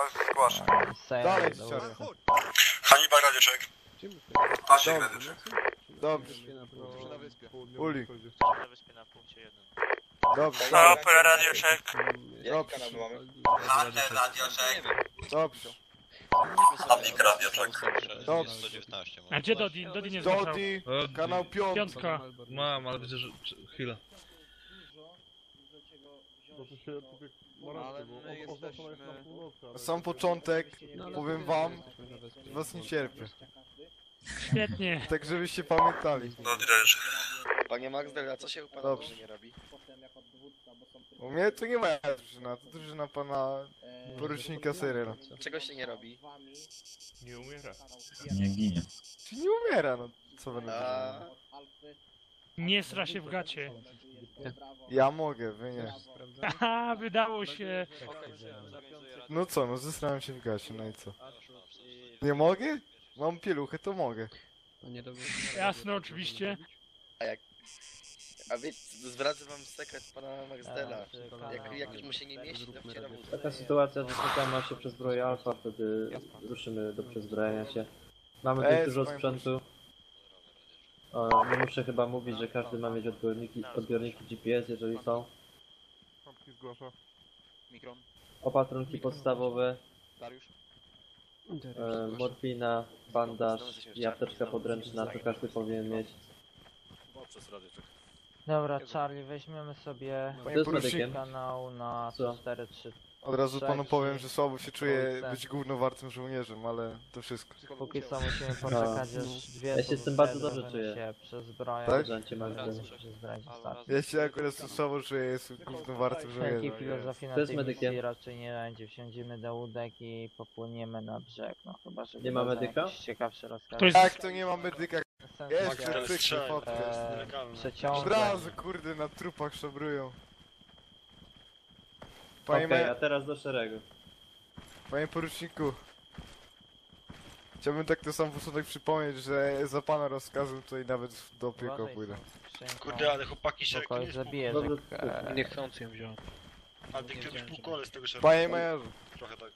Max zgłasza. Dalej, Sejm, ciary. Hannibal radioczek. Pasiek Dobrze. radioczek. Dobrze. Uli. Na wyspie na punkcie 1. Dobrze, Opera radioczek. dobrze, Hunter radioczek. dobrze. Hamik radioczek. Dobrze. 119 A gdzie Dodin? Dodin nie zgłaszał. Dodi, kanał piąty. Piątka. Mam, ale widzę, że... Na sam początek powiem wam, że was nie cierpię. Świetnie. Tak żebyście pamiętali. Radioczek. Panie Maxdel, a co się u pana Dobrze. Nie robi? U mnie to nie moja drużyna, to drużyna pana porucznika Syrena. Czego się nie robi? Nie umiera. Nie ginie. Czy nie umiera, no co będę A? Nie sra się w gacie. Ja mogę, wy nie. Haha, wydało się. No co, no zesrałem się w gacie, no i co? Nie mogę? Mam pieluchę, to mogę. Jasne, oczywiście. a wie, zdradzę wam sekret pana Maxdela. Jak, jak już mu się nie mieści, to wciera. Taka sytuacja, że czekamy aż się przezbroi alfa, wtedy ruszymy do przezbrojenia się. Mamy Ej, dość dużo swoim sprzętu. O, nie muszę chyba mówić, że każdy ma mieć odbiorniki, odbiorniki GPS, jeżeli są. Opatrunki podstawowe, e, morfina, bandaż i apteczka podręczna, to każdy powinien mieć. Dobra, Charlie, weźmiemy sobie To Panie medykiem. kanał na Co? 4-3. Od razu panu powiem, że słabo się czuję być głównowartym żołnierzem, ale to wszystko. Póki co musimy poczekać, aż dwie Ja się z tym bardzo dobrze czuję. się przezbroją. Tak? Rządzie Magdalena. Musimy się przezbroić ostatnio. Ja się akurat słabo czuję, jestem głównowartym Takiej żołnierzem. filozofii na To jest tej medykiem. misji raczej nie będzie. Wsiądziemy do łódek i popłyniemy na brzeg, no chyba, że Nie ma medyka? jakiś ciekawszy rozkaz. To jest- Tak, to nie mam medyka. Sens Jeszcze będzie, cykl, fotkę. e, Od przeciągać. razu, kurde, na trupach szabrują. Okej, Panie, a me- teraz do szeregu. panie poruczniku. Chciałbym tak to sam posłuchać przypomnieć, że za pana rozkazem tutaj nawet do piekła Uważaj, pójdę. są skrzynką. Kurde, ale chłopaki Bo kogoś zabije, Dobrze, tak, e, Niechcący ją wziąłem. A ty kiedyś półkole z tego szeregu. Panie majorze, Trochę tak.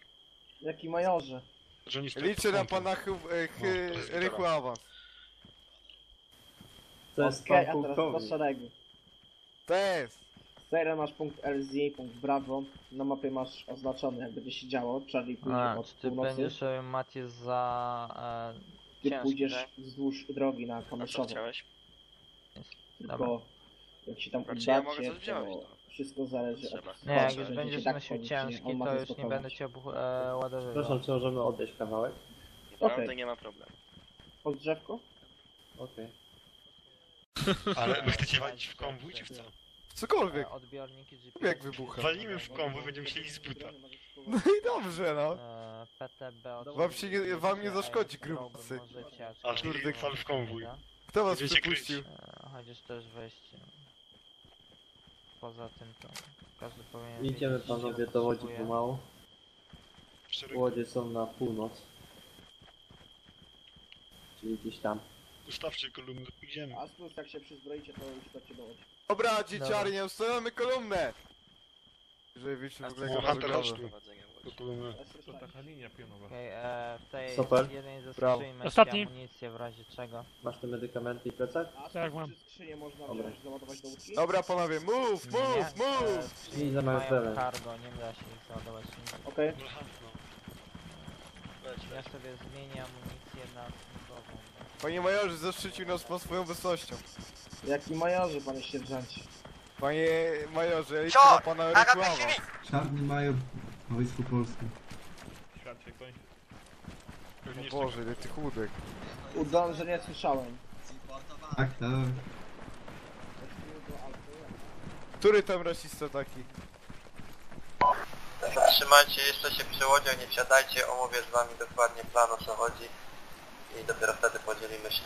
Jaki majorze? Że oni liczę na pana chy, e, chy, No, to jest rychły awans. To jest Okej, pan a teraz do pułkownik. szeregu. To jest. Sejra masz punkt LZ, punkt Bravo. Na mapie masz oznaczony, jak będzie się działo. Charlie pójdzie A, od czy ty północy. będziesz sobie Macie za e, Ty ciężki, pójdziesz tak? wzdłuż drogi na A co chciałeś? Tylko jak się tam Znaczy, ja mogę udacie, coś wziąć, to no. wszystko zależy Trzeba. od Nie, jak już będziecie będziesz tak nosił wchodzić, nie? On ciężki, ma to już nie będę cię e, ładowywał. Przepraszam, czy możemy odejść kawałek? Naprawdę Okej. nie ma problemu. Pod drzewko? Okej. Ale wy chcecie walić w konwój, czy w co? Cokolwiek. E, Odbiorniki GPS. Jak wybucha. Walimy w konwój, będziemy szli z buta. No i dobrze, no. E, PTB Wam się nie- wam nie zaszkodzi, grubcy. Aż Kurde, fal w konwój. Kto was Będziecie przepuścił? E, Chociaż też wejście. Poza tym to każdy powinien Idziemy wiedzieć, że panowie do łodzi potrzebuje. pomału. Łodzie są na północ. Czyli gdzieś tam. Ustawcie kolumny, idziemy. A plus jak się przyzbroicie, to już dacie do łodzi. Dobra, dzieciary, nie ustawiamy kolumnę! Żeby wiecie w ogóle O, jak ona Hunter, chodź wygląda. tu. Prowadzenia Do łodzi. kolumny. To taka linia pionowa. Okej, e, w tej Super. jednej Brawo. zastrzyjmy Ostatni. amunicję w razie czego. Masz te medykamenty i plecak? A Tak, mam. czy skrzynię można Dobra. wziąć, załadować do łódki? Dobra panowie, move, move, Nie, move! I za mają Marcelem. cargo, nie da się ich załadować. Okej. Ja sobie zmienię amunicję na smutową. Panie majorze, zaszczycił nas pan swoją obecnością. Jaki majorze, panie sierżancie? Panie majorze, liczę Co? na pana awans. Czarny major na Wojsku Polskim. Świat się kończy. O Boże, ile tych łódek. Udam, że nie słyszałem. Tak, tak. Który tam rasista taki? Zatrzymajcie jeszcze się przy łodziach, nie wsiadajcie, omówię z wami dokładnie plan o co chodzi. I dopiero wtedy podzielimy się.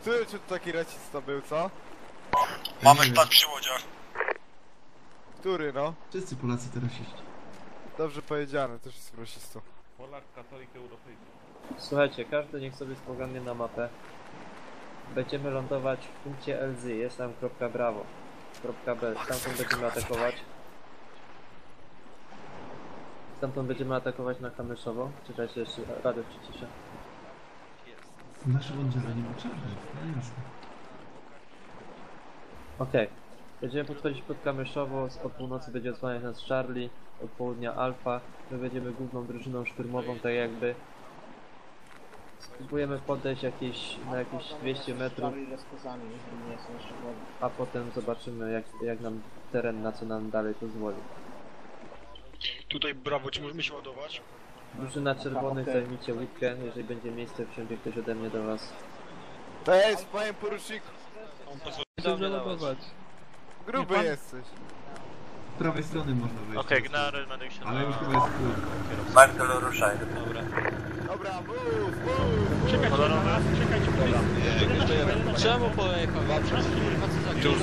Który czy to taki rasista był, co? Mamy plan przy łodziach. Który, no? Wszyscy Polacy to rasiści. Dobrze powiedziane, też jest rasistą. Polak, katolik, europejski. Słuchajcie, każdy niech sobie spoglądnie na mapę. Będziemy lądować w punkcie LZ, jest tam kropka brawo. Kropka B, stamtąd będziemy atakować. Stamtąd będziemy atakować na Kamyszowo. Czekajcie jeszcze, radę przyciszę. Nasze wądziara nie ma czarnych, no jasne. Okej. Będziemy podchodzić pod Kamyszowo, z- od północy będzie odsłaniać nas Charlie, od południa Alfa. My będziemy główną drużyną szturmową, tak jakby. Spróbujemy podejść jakieś, na jakieś 200 metrów, Charlie rozkazami, jeżeli nie są jeszcze wody. a potem zobaczymy jak, jak nam teren, na co nam dalej pozwoli. Tutaj brawo, czy możemy się ładować? Drużyna czerwonych zajmijcie łódkę, jeżeli będzie miejsce wsiądzie ktoś ode mnie do was. To jest, panie poruczniku. Załadować. Gruby pan- jesteś. Z prawej strony można wyjść. Okej, Gnary będę się Ale już chyba jest pół. Marcel, ruszaj. Dobra. Dobra, move, move. Czekajcie na nas, czekajcie. Czemu pojechał? Już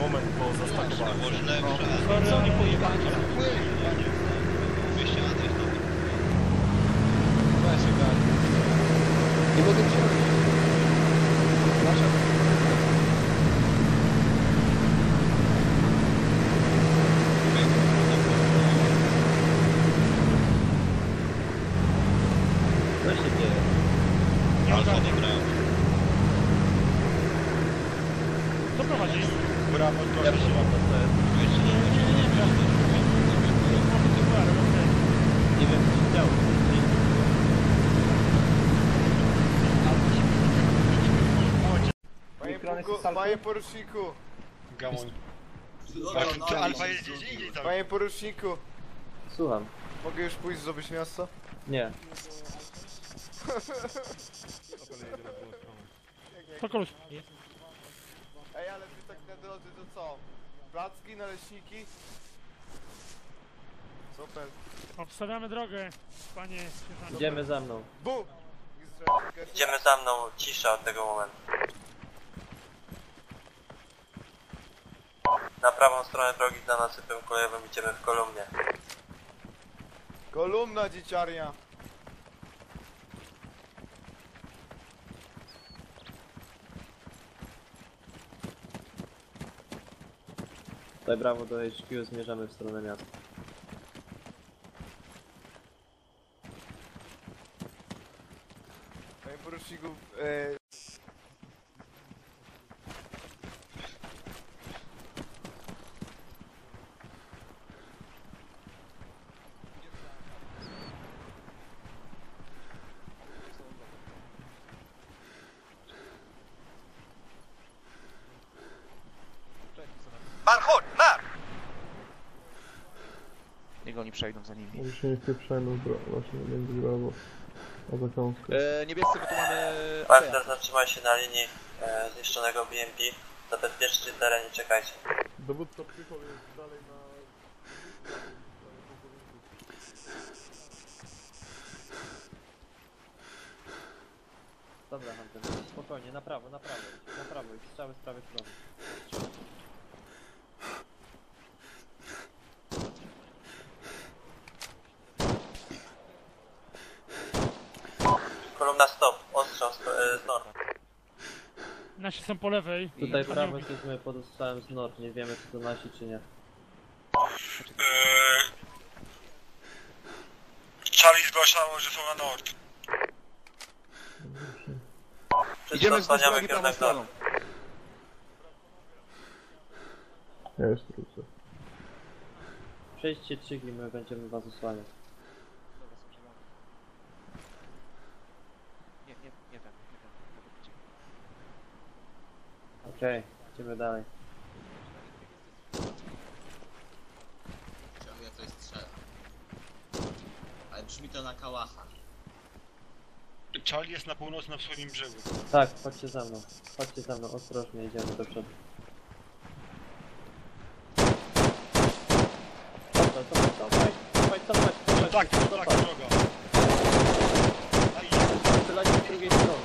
moment po zastakowaniu. Sorry, nie pojechali. Nie mogę wsiąść. Co się dzieje? Nie ogarnę. Kto prowadzi? Brawo, Ja gościu. trzymam to co jest. Nie, nie, nie, nie, nie. Mamy tytułarem, okej. Nie wiem co się działo. Mikrony pułku, salto? panie poruczniku. Gamoń. To Alfa jest gdzieś indziej tam. Panie poruczniku. Słucham. Mogę już pójść zdobyć miasto? Nie. Cokolwiek. Ej, ale wy tak na drodze to co? Placki, naleśniki? Super. Obstawiamy drogę, panie sierżancie. Idziemy za mną. Bu! Idziemy za mną, cisza od tego momentu. Na prawą stronę drogi za nasypem kolejowym idziemy w kolumnie. Kolumna dzieciarnia. Tutaj brawo do HQ, zmierzamy w stronę miasta. Panie poruczniku, e... Niech oni przejdą za nimi. Może się nie chce przejmą, właśnie będzie brawo. A zakąskę. E, niebiescy, bo tu mamy... Marcel, zatrzymaj się na linii e, zniszczonego BMP. Zabezpieczcie teren i czekajcie. Dowódca przyjechał jest dalej na... Dobra, Hunter, spokojnie, na prawo, na prawo, idź, na prawo, idź, strzały z prawej strony. Kolumna stop, ostrzał z, e, z norm. Nasi są po lewej. Tutaj Oni prawo jesteśmy pozostałem z Nord, nie wiemy czy to nasi czy nie. Charlie zgłaszało, że są na nord. Idziemy z drogi prawą stroną. Ja już wrócę. Przejdźcie trzygi, my będziemy was osłaniać. Nie, nie, nie wiem, nie Okej, idziemy dalej. Ja coś strzelam. Ale brzmi to na kałacha. Charlie jest na północno wschodnim brzegu. Tak, chodźcie za mną, chodźcie za mną, ostrożnie, idziemy do przodu. Cofaj, cofaj, cofaj, cofaj, cofaj, cofaj, Tak, tak, cofaj. droga. Strzelajcie z drugiej strony.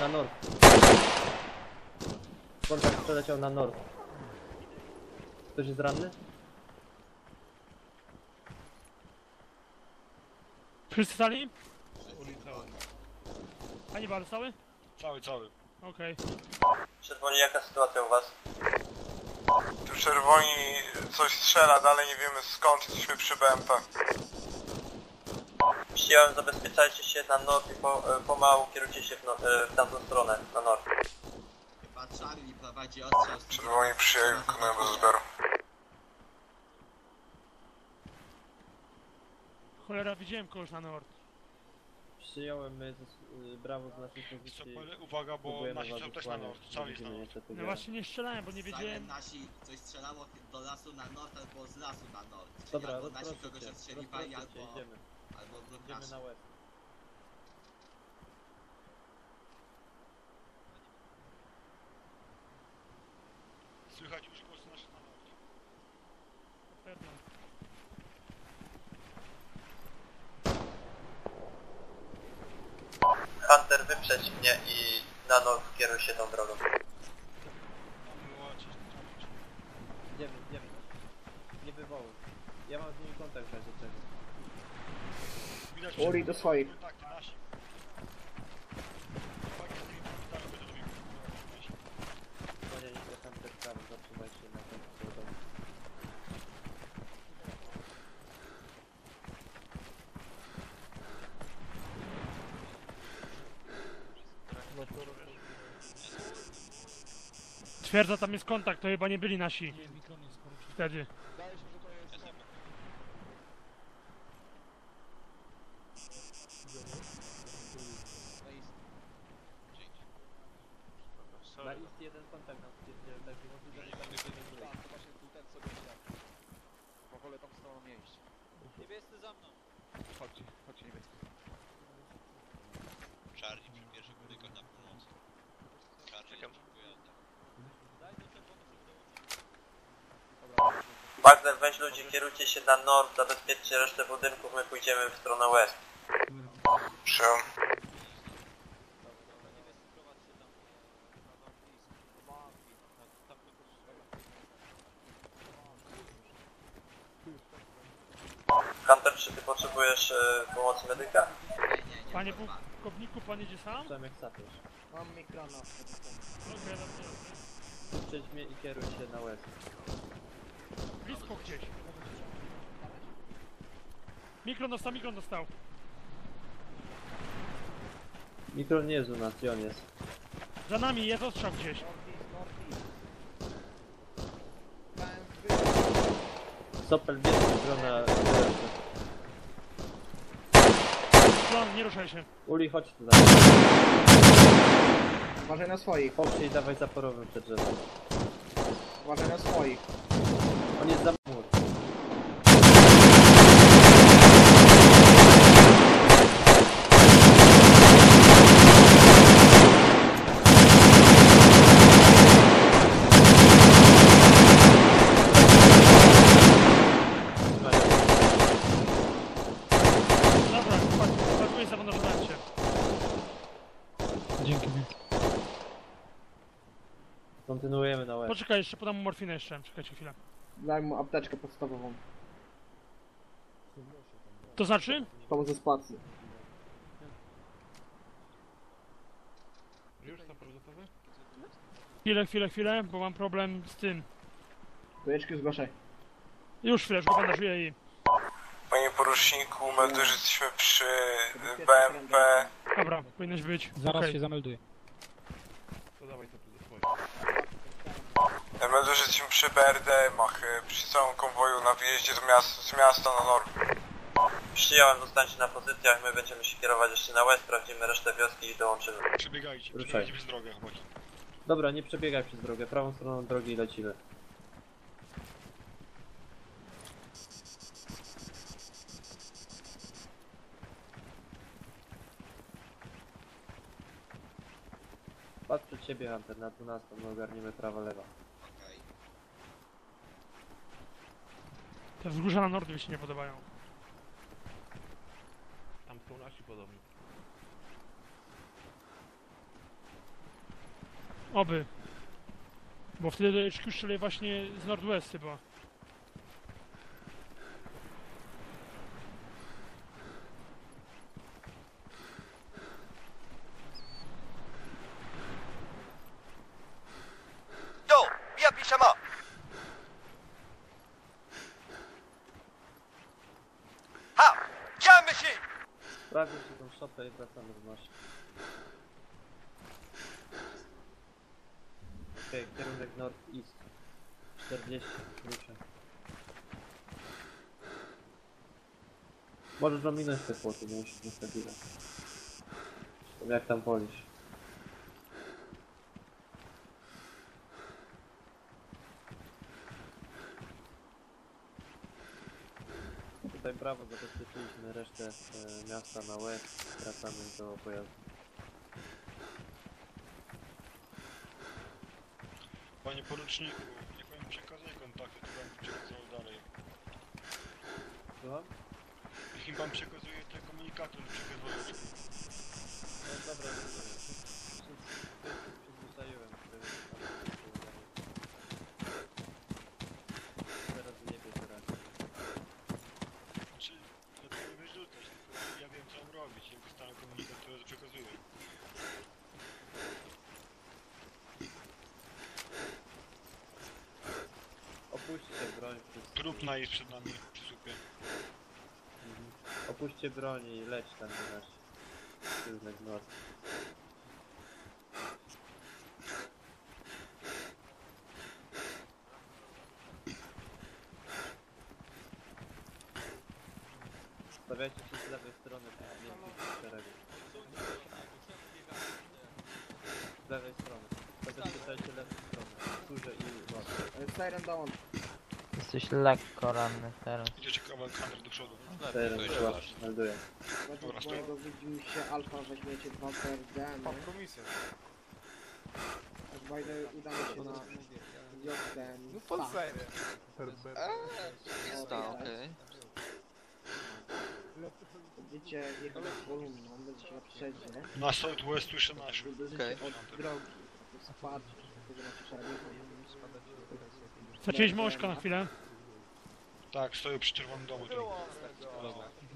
Na nord. Kontakt przeleciał na nord. Ktoś jest ranny? Wszyscy stali? Hannibal, cały? Cały, cały. Okej. Czerwoni, jaka sytuacja u was? Tu czerwoni coś strzela, dalej nie wiemy skąd, jesteśmy przy BMP. Przyjąłem, zabezpieczajcie się na nord i po, e, pomału kierujcie się w, no, e, w tamtą stronę, na nord. Chyba Charlie prowadzi ostrzał z Czerwoni przyjęli, wykonują bez zbioru. Cholera, widziałem kogoś na nord. Przyjąłem my z, y, brawo z naszej pozycji. Uwaga, bo Próbujemy nasi was są też na osłaniać. nord. Cały jest na Widzimy nord. niestety No wiele. właśnie nie strzelałem, bo nie wiedziałem. nasi coś strzelało do lasu na nord albo z lasu na nord. Czyli Dobra, albo nasi rozproszę kogoś cię, ostrzeliwali rozproszę cię, albo, idziemy. albo Idziemy na. Słychać już głos nasz na nord. Potwierdzam. Hunter, wyprzedź mnie i na nord kieruj się tą drogą. Idziemy, idziemy. Nie wywołuj. Ja mam z nimi kontakt w razie czego. Widać Uri do swoich. kontakty nasi. Uwaga, z tymi kontaktami betonowymi. Wspaniale, że tam też prawo, zatrzymaj się na końcu domu. Twierdza, tam jest kontakt, to chyba nie byli nasi. Wtedy. Na ist jeden kontakt nam stwierdziłem, także możliwe, że tam jest jeden drugi. Po wolę tam z tobą nie iść. Niebiescy za mną. Chodźcie, chodźcie niebiescy. Charlie przy pierwszych budykach na północy. Czekam. Wagner, weź ludzi, kierujcie się na nord, zabezpieczcie resztę budynków, my pójdziemy w stronę west. Przyjąłem. Hunter, czy ty potrzebujesz e, pomocy medyka? Panie pułkowniku, pan idzie sam? Jak sapierz. Mam mikrona. Okej, dobrze. Uprzedź mnie i kieruj się na west. Gdzieś. Mikron dostał, mikron dostał. Mikron nie jest u nas, gdzie on jest? Za nami jest ostrzał gdzieś. Sopel bierze Mikrona. Klon, nie ruszaj się. Uli, chodź tu za Uważaj na swoich. Chodź i dawaj zaporowym przed drzewem. Uważaj na swoich. On jest za mur. Dobra, pakuję za mną żarcie. Dzięki. Poczekaj, jeszcze podam mu morfinę jeszcze. Czekajcie chwilę. Daj mu apteczkę podstawową. To znaczy? Tą ze spacji. Chwilę, chwilę, chwilę, bo mam problem z tym. Dojeczki zgłaszaj. Już chwilę, już go bandażuję i... Panie poruczniku, melduję, że jesteśmy przy BMP. Dobra, powinieneś być. Zaraz Okej. się zamelduję. Melduję, że jesteśmy przy BRD, mach, e, przy całym konwoju na wyjeździe z miasta, z miasta na nord. Przyjąłem, zostańcie na pozycjach, my będziemy się kierować jeszcze na west, sprawdzimy resztę wioski i dołączymy. Przebiegajcie, Ruszaj. przebiegajcie przez drogę, chłopaki. Dobra, nie przebiegaj przez drogę, prawą stroną drogi lecimy. Patrz przed siebie Hunter, na 12, my ogarniemy prawa, lewa. Te wzgórza na nord mi się nie podobają. Tam są nasi podobni. Oby. Bo wtedy do HQ właśnie z Northwest chyba. szopę i wracamy do naszych. Okej, kierunek north-east. 40, ruszę. Ominąć te płoty, nie musisz nie chwilę. Jak tam wolisz. Tutaj brawo, zabezpieczyliśmy resztę e, miasta na west. Wracamy do pojazdu. Panie poruczniku, jak pan przekazuje kontakty, to pan przekazywał dalej. Słucham? Niech im pan przekazuje te komunikaty lub przekazywał. No dobra, rozumiem. Przyzwyczaiłem się. Teraz nie wiem teraz. Znaczy, to nie wyrzucać, tylko ja wiem co mam robić. Jak dostanę komunikat, to ja przekazuję. Opuśćcie broń. Trupna jest przed nami przy słupie. Opuśćcie broń i leć tam na nasz kierunek north. Stawiajcie się z lewej strony między szeregu. Z lewej strony. Zabezpieczajcie lewą stronę. Górze i north. E, Siren dołącz. Jesteś lekko ranny teraz. Idziecie kawałek handel do przodu. Siren, zobacz, melduję. Według mojego widzimy się alfa weźmiecie dwa PRDM. Pan komisję. Aż bajdę udamy się na JDM. No pod zajrę. okej. Będziecie jechać kolumną, będziecie na przedzie. Na southwest słyszę nasz. Uderzycie od drogi. To jest wsparcie, że macie szereg. Zaczęliśmy ośka na chwilę. Tak, stoję przy czerwonym domu. tu.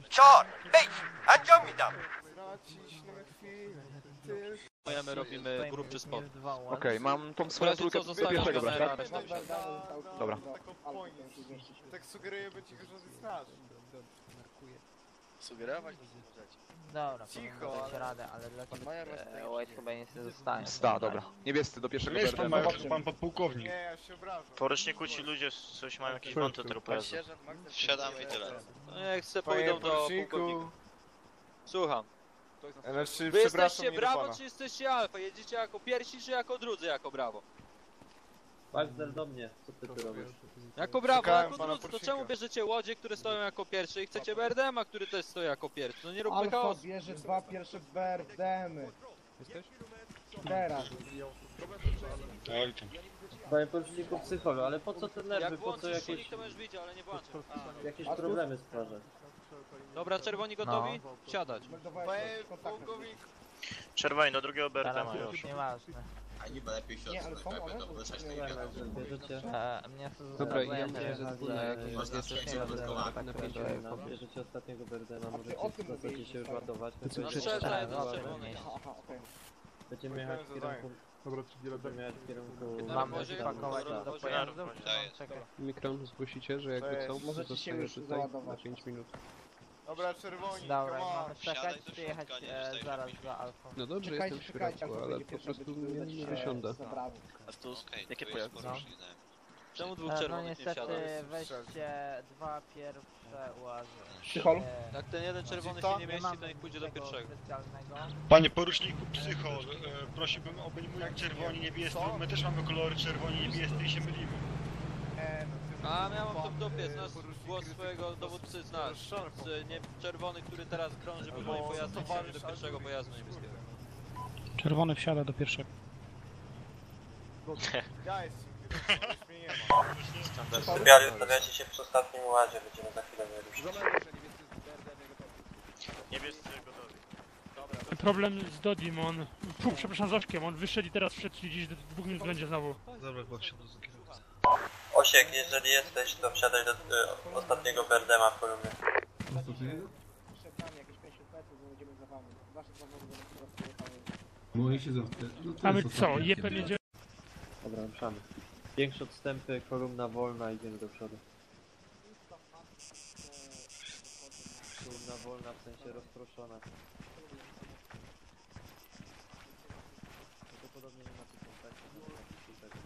Czor! Bejf! Andział mi tam! Naciśnę na chwilę. Tylko. My robimy grupy spot. Okej, mam tą swoją trójkę pierwszego brać, tak? Dobra. Tak sugeruję być ich rządzi straży. Sugerować? Dobra, Cicho, dać ale- radę, ale dla e, White chyba nic nie zostanie. Sta, dobra. Niebiescy do pierwszego Jest pan, major, pan podpułkownik. Nie, ja się obrażam. Ci ludzie coś mają jakieś wąty Pan sierżant Magda Wsiadamy i tyle. No jak se Panie pójdą do poruczniku. pułkownika. Słucham. Wy przepraszam jesteście nie do brawo pana. czy jesteście alfa? Jedziecie jako pierwsi czy jako drudzy jako brawo? Magdal do mnie, co ty tu robisz? Jako brawo, Szukałem jako pana. To porucznika. czemu bierzecie łodzie, które stoją jako pierwsze i chcecie BRDM-a, który też stoi jako pierwszy? No nie róbmy chaosu. bierze dwa pierwsze BRDM-y. Teraz. Oj, tam. Panie poruczniku psycholu, ale po co te nerwy, Jak po co włączysz jakieś, silnik, to będziesz widział, ale nie włączę. jakieś problemy stwarzać? Dobra, czerwoni gotowi? Siadać. Panie pułkownik, Czerwoni do drugiego to już nieważne. Nie, ale są one? Bo Nie bierzecie, E, mnie to Dobra, ja mówię, że jakieś rozmowy, z- tak naprawdę, bierzecie ostatniego Berdena, A ty możecie o tym możecie mówiłeś, się już tak. ładować. Będziemy strzelaj, jechać- no czerwony. Aha, okej. Będziemy jechać w kierunku... Będziemy jechać w kierunku... Mam pakować do. Mikron zgłosicie, że jakby co, Możecie się już załadować. 5 minut. Dobra, czerwoni, Dobra, come on. mamy czekać Wsiadaj do czy jechać środka, nie e, zaraz na za alfą? No dobrze, Czekajcie, jestem w czekajcie, środku, ale będzie po pierwsza, prostu nie, nie wysiądę. A tu jakie No. pojazdy? Czemu dwóch E, czerwonych no nie niestety wsiada? weźcie dwa pierwsze łazy. Psychol? Jak ten jeden czerwony się nie mieści, to niech pójdzie do pierwszego. Panie poruczniku psycho, e, prosiłbym obejmując czerwoni, niebiescy, bo my też mamy kolory czerwoni, niebiescy i się mylimy. A ja mam to w dupie, znasz głos swojego dowódcy znasz. Z nie, czerwony, który teraz krąży po moim pojazdu, towarzysz wsiądzie do pierwszego pojazdu niebieskiego. Czerwony wsiada do pierwszego. Ma. Sypiali, ustawiajcie się przy ostatnim ładzie, będziemy za chwilę wyruszać. Niebiescy gotowi. Problem z Dodim, on... Fu, przepraszam, z Ośkiem, on wyszedł i teraz wszedł i gdzieś do dwóch minut będzie znowu. Dobra, chyba wsiadł do. Osiek, jeżeli jesteś, to wsiadaj do y, ostatniego Berdema w kolumnie. Moje się zawsze. No to A my jest co, ostatnie. jepem jedziemy? Dobra, ruszamy. Większe odstępy, kolumna wolna, idziemy do przodu. Kolumna wolna, w sensie rozproszona. Prawdopodobnie nie ma tu kontaktu. nie ma tu kontaktu.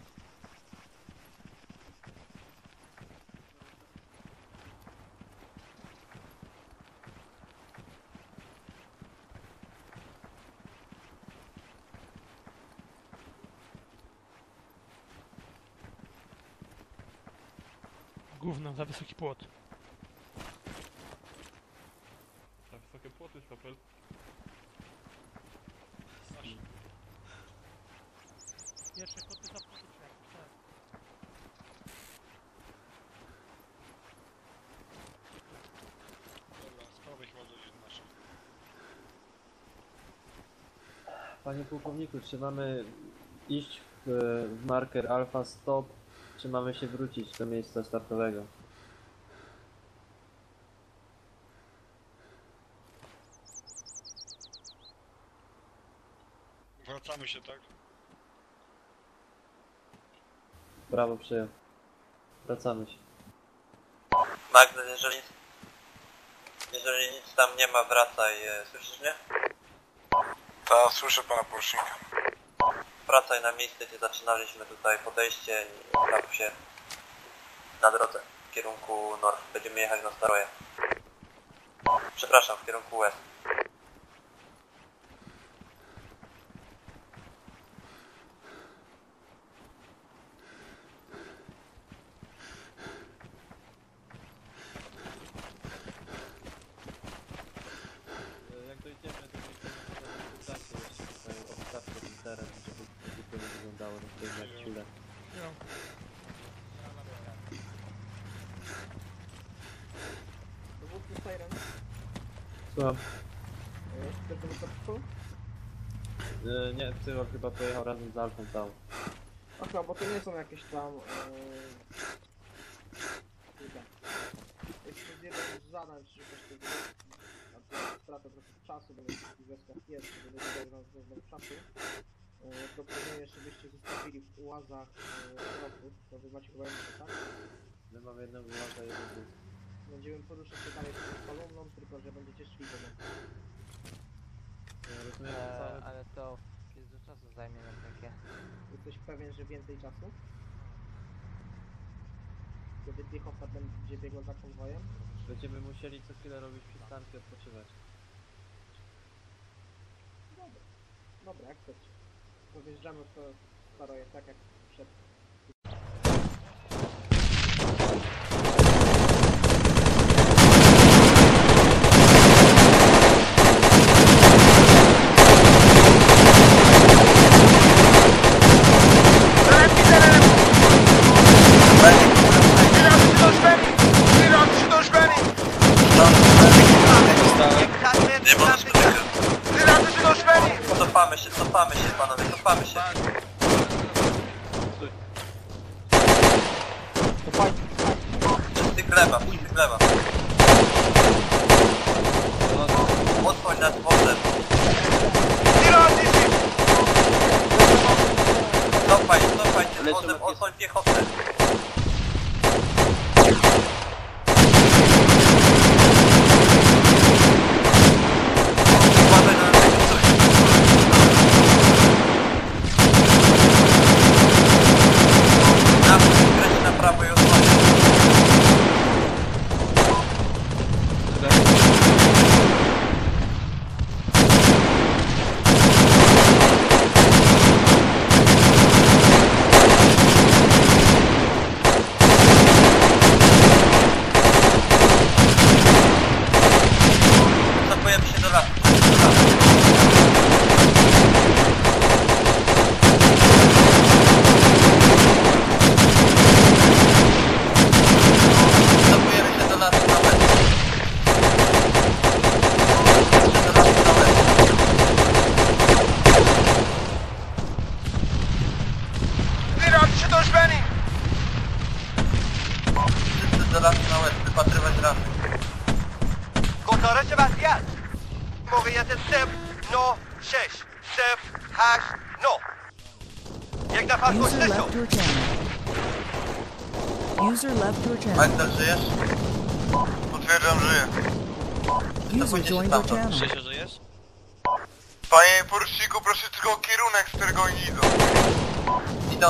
Gówno, za wysoki płot. Na wysokie płoty, stopel. Pierwsze koty za płoty tak. Dobra, z prawej chyba do naszej. Panie pułkowniku, czy mamy iść w, w marker alfa stop, czy mamy się wrócić do miejsca startowego? Wracamy się, tak? Brawo, przyjął. Wracamy się. Magda, jeżeli... Jeżeli nic tam nie ma, wracaj. e, Słyszysz mnie? Tak, słyszę pana porucznika. Wracaj na miejsce, gdzie zaczynaliśmy tutaj podejście ustaw się na drodze w kierunku north. Będziemy jechać na Staroje. Przepraszam, w kierunku west. E, Jak dojdziemy, to będziemy kontaktu jeszcze tutaj obstawkę ten teren, żeby to nie wyglądało na tym jak chwilę. No. Dowódcy Siren, Słucham. e, chcesz do wystarczył? E, nie, Psycho chyba pojechał razem z Alfą tam. Aha, bo to nie są jakieś tam... E... kurde. Jest to jeden z zadań, czy coś takiego. A to strata trochę czasu, bo na tych wioskach jest, żeby dodawać nam znowu czasu. E, proponuję, żebyście zostawili w ułazach e, kierowców, to wy macie chyba jeszcze, tak? My mamy jednego właza, jeden bus. Będziemy poruszać się dalej z kolumną, tylko że będziecie szli do. Ja rozumiem, że Eee, cały... ale to dużo czasu zajmie nam takie. Jesteś pewien, że więcej czasu? Kiedy piechota będzie biegła za konwojem? Będziemy musieli co chwilę robić przystanki i odpoczywać. Dobra. Dobra, jak chcecie. To w to staroje tak jak przed Channel. Krzysiu, żyjesz? Panie poruczniku, proszę tylko o kierunek, z którego oni idą. Idą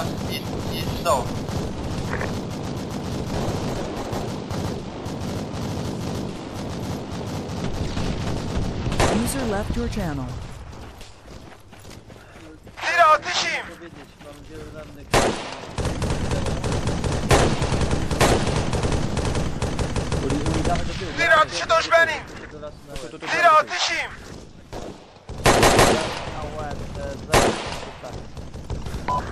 east south. User left your channel. Zero, rannych. Zero, trzy do szpeni! Zero, tysim! Na łeb, e, zaraz tutaj.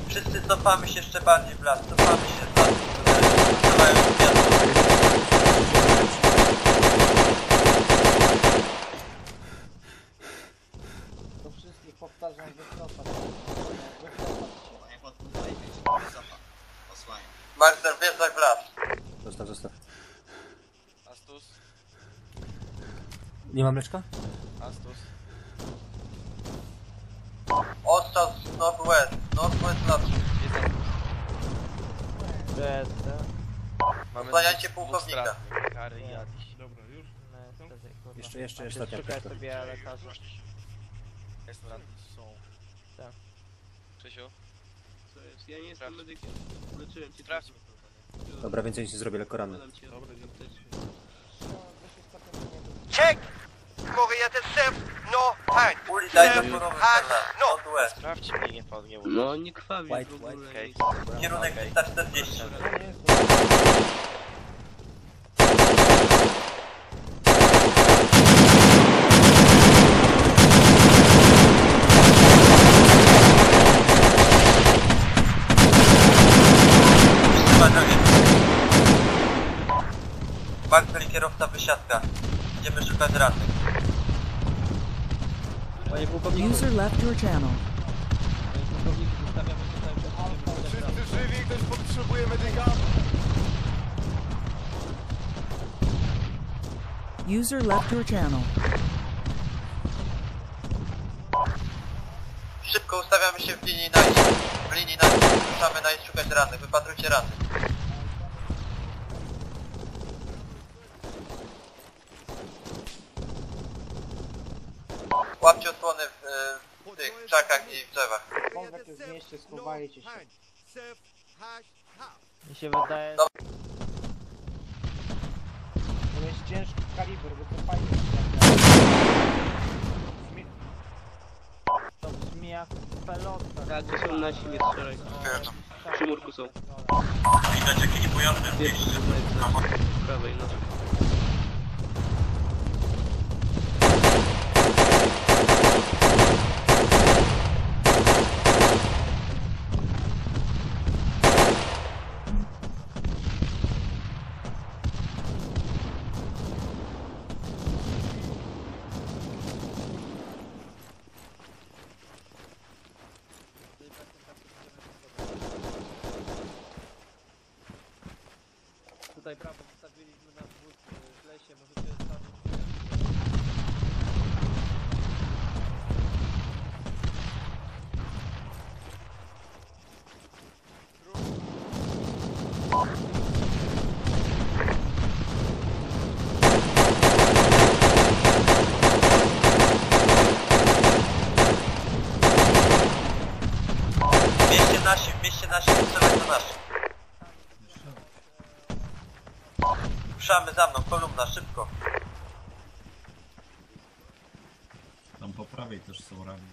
Wszyscy cofamy się jeszcze bardziej w las. Cofamy się w las. Strzelają w miasto. Nie ma mleczka? Astus. Ostrzał z northwest. Northwest las. Jest, Osłaniajcie pułkownika. Kary jakiś. Dobra, już? Jeszcze, jeszcze, Ty jeszcze. szukaj sobie lekarza. Jestem ranny. Są. Tak. Krzysiu, Co jest? Ja nie jestem Sprawdź. medykiem. Leczyłem cię. sprawdź. Dobra, więcej nic nie zrobię, lekko cię. Dobra, dziękuję. Check! Mogę ja też szef? No! Uli, daj zaporowy no. Sprawdź mnie, nie pan nie No nie krwawi White, w ogóle. Kierunek 340. Trzymaj drogę. Marcel i kierowca wysiadka. Idziemy szukać rannych. Panie pułkowniku, User left your channel. panie pułkowniku, zostawiamy tutaj Wszyscy żywi, ktoś potrzebuje medyka? User left your channel. Szybko ustawiamy się w linii na. W linii na. Ruszamy na szukać rannych. Wypatrujcie rannych. Łapcie osłony w, e, w tych krzakach i w drzewach. Wąwek jest w mieście, schowajcie się. Mi się wydaje. To jest ciężki kaliber, bo to fajnie to brzmi jak pelota. Tak, to są nasi, nie strzelaj. Przy murku są. Widać ekwipujący Pierwszy z prawej, no. Tutaj prawo postawiliśmy na wóz y, w lesie, możecie stawić. W mieście nasi, w mieście nasi, strzelać do naszych. Ruszamy za mną, kolumna, szybko. Tam po prawej też są rany.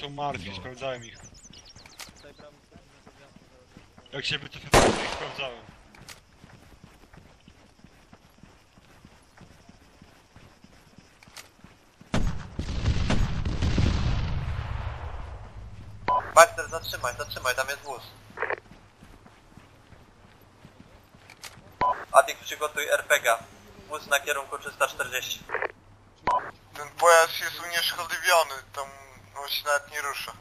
Są martwi, sprawdzałem ich. Jak się wycofywałem, to ich sprawdzałem. Baxter, zatrzymaj, zatrzymaj, tam jest wóz. Adik, przygotuj RPG. Wóz na kierunku 340. Ten pojazd jest unieszkodliwiony, tam on się nawet nie rusza.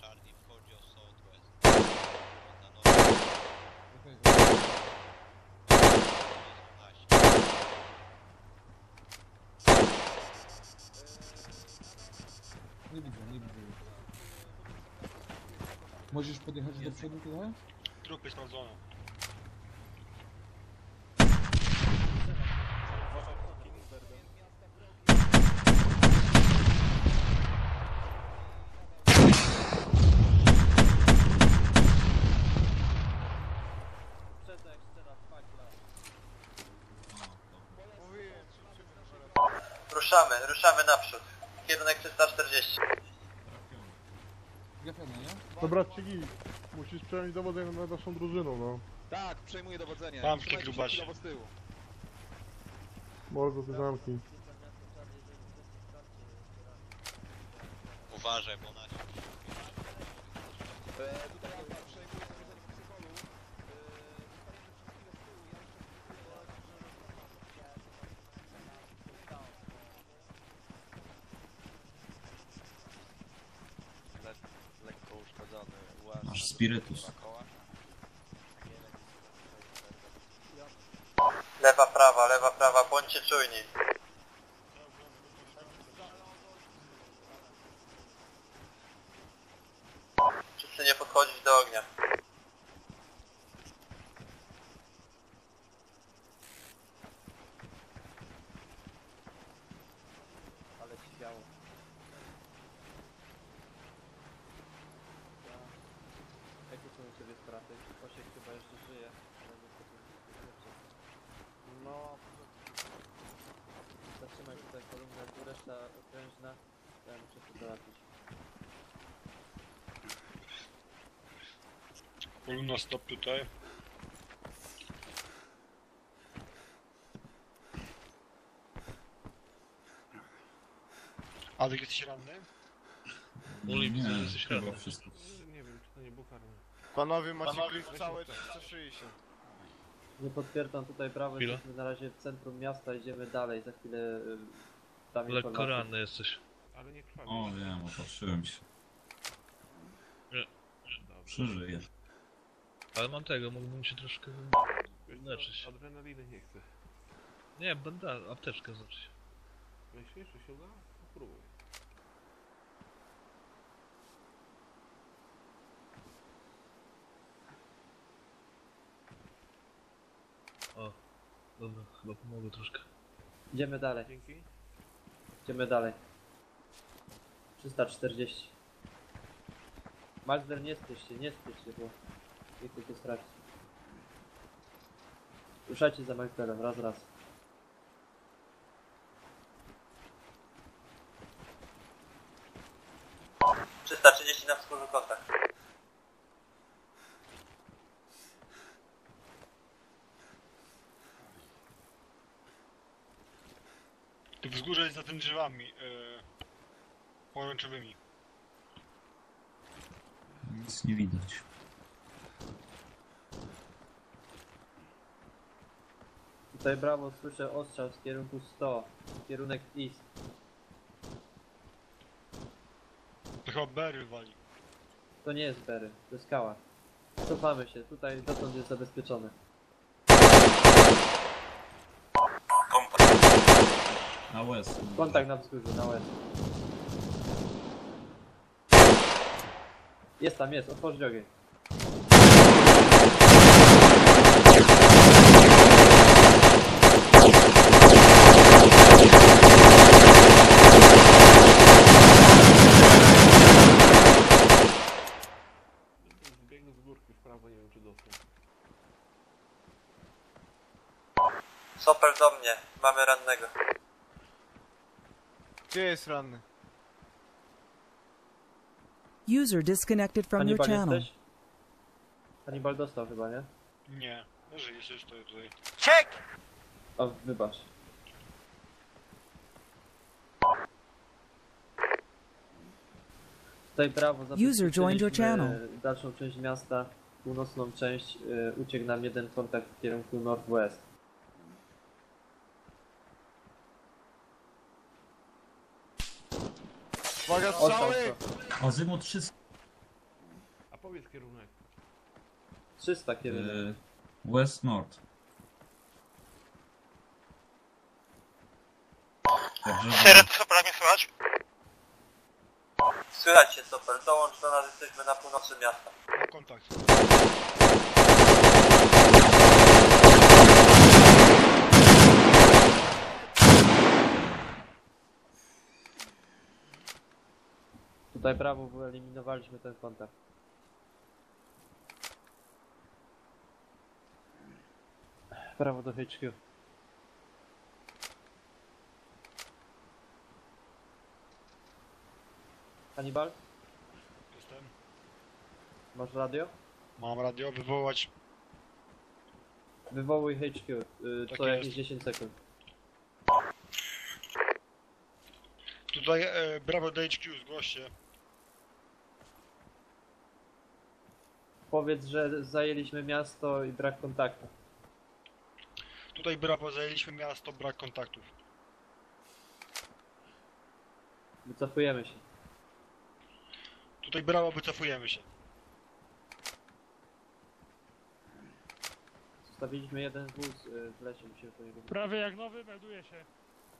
Charlie wchodzi o Southwest. Nie widzę, nie widzę. Możesz podjechać do przodu tutaj? Trupy sprawdzone. Gapiana, musisz przejąć dowodzenie nad naszą drużyną, no. Tak, przejmuję dowodzenie. Tamki Trzymajcie się grubasie. chwilowo z tyłu. Mordo, ty zamknij. Uważaj, bo na E, tutaj Alfa przejmuje dowodzenie w psycholu. E, Lek, lekko uszkodzony łaz. Masz spirytus. Lewa, prawa, lewa, prawa, bądźcie czujni. Wszyscy nie podchodzić do ognia. Ale ci biało. Jakie są u ciebie straty? Osiek chyba jeszcze żyje, ale niestety nie No... Zatrzymaj tutaj kolumnę, tu reszta okrężna. Ja muszę to załatwić. Kolumna stop tutaj. Adek, jesteś ranny? Nie, nie, chyba wszystko. Nie wiem, czy to nie był karny. Panowie, macie klif całe 360. Nie potwierdzam tutaj prawo, Chwila. jesteśmy na razie w centrum miasta, idziemy dalej, za chwilę y, dam Lekko ranny jesteś. Ale nie krwawi. O, wiem, opatrzyłem się. Nie. Przeżyję. Ale mam tego, mógłbym się troszkę leczyć. Adrenaliny nie chcę. Nie, będę apteczkę znaczy. Myślisz, że się uda? Spróbuj. O, dobra, chyba pomogę troszkę. Idziemy dalej, Dzięki. idziemy dalej. 340. Magder, nie spiesz się, nie spiesz się, bo nie chcę cię stracić. Ruszajcie za Magderem, raz, raz. Trzysta trzydzieści na wzgórzu kontakt. To wzgórze jest za tym drzewami. Yy, pomarańczowymi. Nic nie widać. Tutaj brawo, słyszę ostrzał z kierunku 100, kierunek east. To chyba Beryl wali. To nie jest Berry, to jest skała. Cofamy się, tutaj dotąd jest zabezpieczone. Na łez. Kontakt na wzgórzu, na łez. Jest tam, jest, otworzyć ogień. Biegnę z górki w prawo, nie wiem czy dostał. Sopel do mnie, mamy rannego. Gdzie jest ranny? User disconnected from your Hannibal channel. jesteś? Hannibal dostał chyba, nie? Nie. No żyje się już tutaj. tutaj. O, wybacz. Tutaj prawo User joined your channel. dalszą część miasta, północną część, y, uciekł nam jeden kontakt w kierunku northwest. Uwaga, Ostrzał strzały! 100. Azymut 300. A powiedz kierunek. 300 kierunek. y, West North. Także co prawie słychać? Słychać się Sopel, dołącz do nas, jesteśmy na północy miasta. Na kontakt. Tutaj prawo wyeliminowaliśmy ten kontakt. Prawo do HQ. Hannibal? Jestem. Masz radio? Mam radio, wywołać... Wywołuj HQ, y, Tak co jest. jakieś 10 sekund. Tutaj e, brawo do HQ, zgłoście. Powiedz, że zajęliśmy miasto i brak kontaktu. Tutaj brawo, zajęliśmy miasto, brak kontaktów. Wycofujemy się. Tutaj brawo, wycofujemy się. Zostawiliśmy jeden wóz y, w lesie, musimy po niego... Prawie jak nowy, melduje się.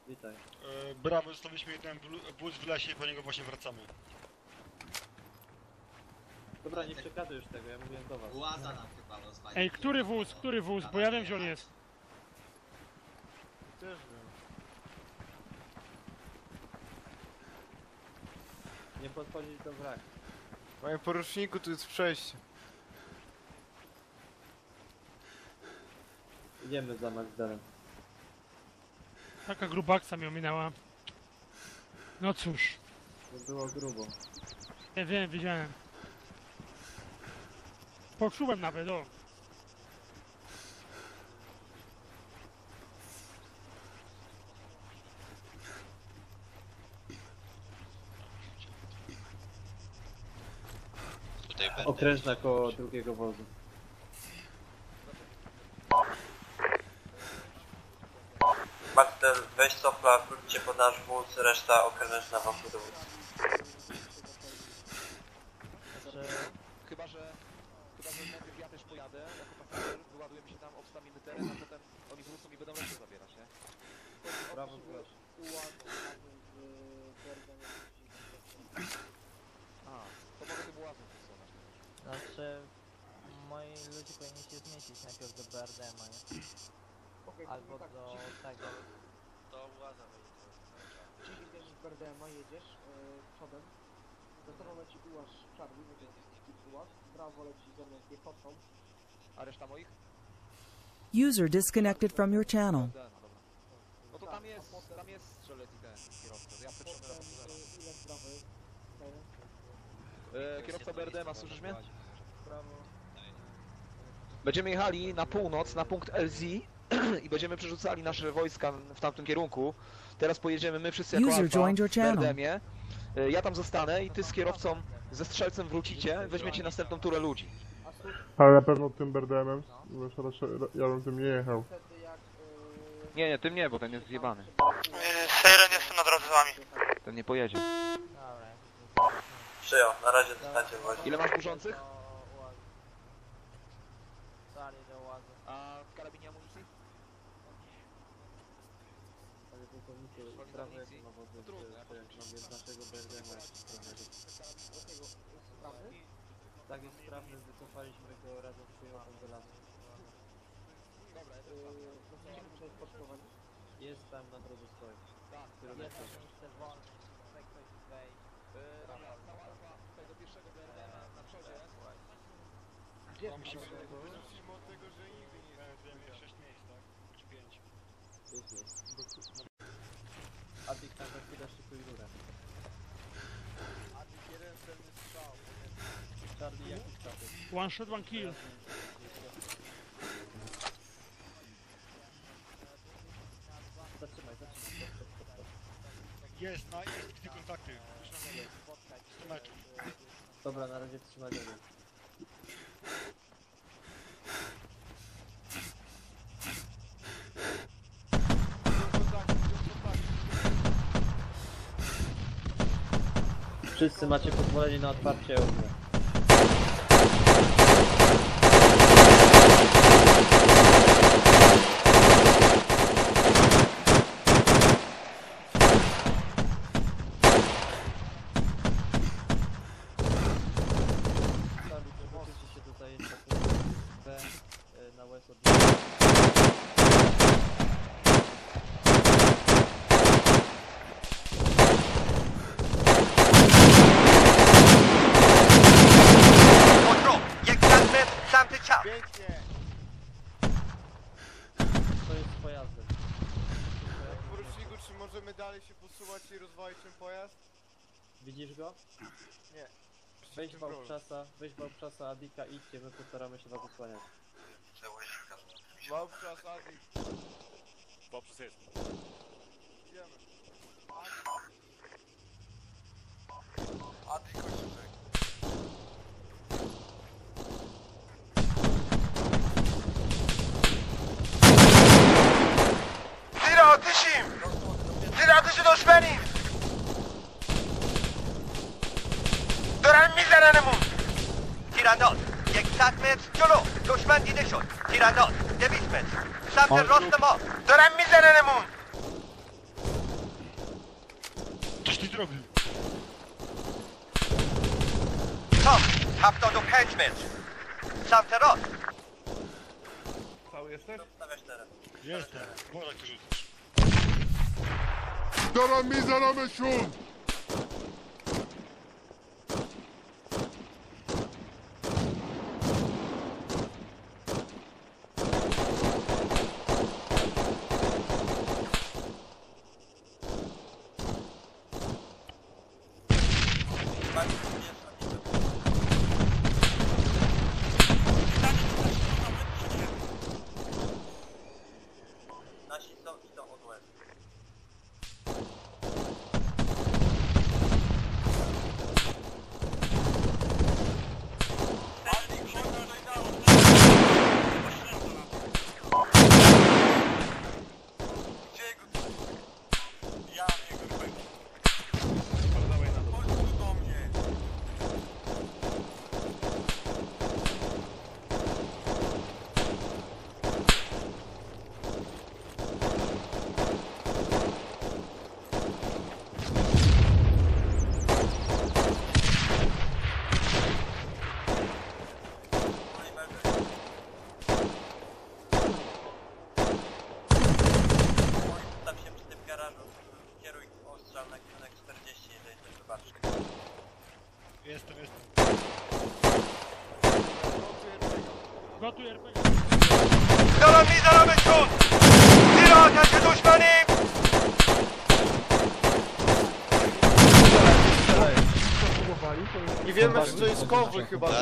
Witaj. E, brawo, zostawiliśmy jeden wlu- wóz w lesie i po niego właśnie wracamy. Dobra, nie przekazuj już tego, ja mówiłem do was. Łaza nam chyba rozwali. Ej, który wóz, który wóz, bo ja wiem gdzie on jest. Też wiem. Nie podchodzić do wrak. Panie poruczniku, tu jest przejście. Idziemy za Magdalem. Taka grubaksa mnie ominęła. No cóż, To było grubo. nie wiem, widziałem. Poczułem nawet, o. Tutaj będę. Okrężna koło drugiego wozu. Marcel, weź sopla, wróćcie pod nasz wóz, reszta okrężna wokół do wóz. Chyba, że... Chyba, że najpierw ja też pojadę jako pasażer, wyładujemy się tam, a oni wrócą i będą resztę zabierać, nie? Brawo, Bergiem A, to mogę tym łazem przesunąć. Znaczy, moi ludzie powinni się zmieścić najpierw do BRDM-a, nie? Okej, Albo tak, do tego. To łaza będzie. Czyli z Berdema, jedziesz yy, przodem. Za tobą leci ułaz Charlie, będzie taki ułaz. Brawo leci ze mną piechotą. A reszta moich? User disconnected from your channel. No to tam jest, tam jest strzelec i ten kierowca, ja na. E, kierowca BRDM-a, słyszysz mnie? Będziemy jechali na północ, na punkt LZ i będziemy przerzucali nasze wojska w tamtym kierunku. Teraz pojedziemy my wszyscy jako User Alfa joined your w channel. BRDM-ie. E, Ja tam zostanę i ty z kierowcą, ze strzelcem wrócicie, weźmiecie następną turę ludzi. Ale na pewno tym BRDM-em, wiesz, raczej ja bym tym nie jechał. Yy, Nie, nie, tym nie, bo ten jest zjebany. Sejren jestem na drodze z wami. Ten nie pojedzie. Dobra, Przyjął, na razie zostańcie w wozie. Ile masz łazu. A w karabinie amunicji? Panie pułkowniku, brawo jak ma wozy, że to jak mamy z naszego BRDM-a jak sprawnego. jakiego sprawy? Tak jest sprawny, wycofaliśmy go razem z piechotą do lasu. Yy, Musimy przejść podprowadzić. Jest tam na drodze stoi. Tak, Kilometr. Jedno miejsce wolne, chce ktoś wejść. Dobra, cała Alfa tutaj do pierwszego na przodzie. Gdzie No, musimy... jest to? Zacznijmy od tego, że nigdy nie realizujemy 6 miejsc, tak? Czy 5. Jest, jest. Adik tam za chwilę szykuj rurę. Adik jeden celny strzał. Charlie, jaki status? One shot, one kill. Zatrzymaj, zatrzymaj. Jest, na, jest gdy kontakty. Już na dole. 100 metrów. Dobra, na razie trzymaj rurę. Wszyscy macie pozwolenie na otwarcie ognia. Thank you. dalej się posuwać i rozwalić ten pojazd? Widzisz go? Nie. Weź Wałpczasa, weź Wałpczasa, Adika, idźcie, my postaramy się was odsłaniać. Wałpczas, Adik, Poprzez jest. idziemy. A ty ty si! آتیش دشمنیم دارن میزننمون تیرانداز یک صد متر جلو دشمن دیده شد تیرانداز دویست متر سمت راست ما دارن میزننمون Coś ty zrobił. تام هفتاد و پنج متر سمت راست Cały jesteś? Stawiać teren. Jestem. Ty rzucasz. دارم میزنمشون. I wiemy,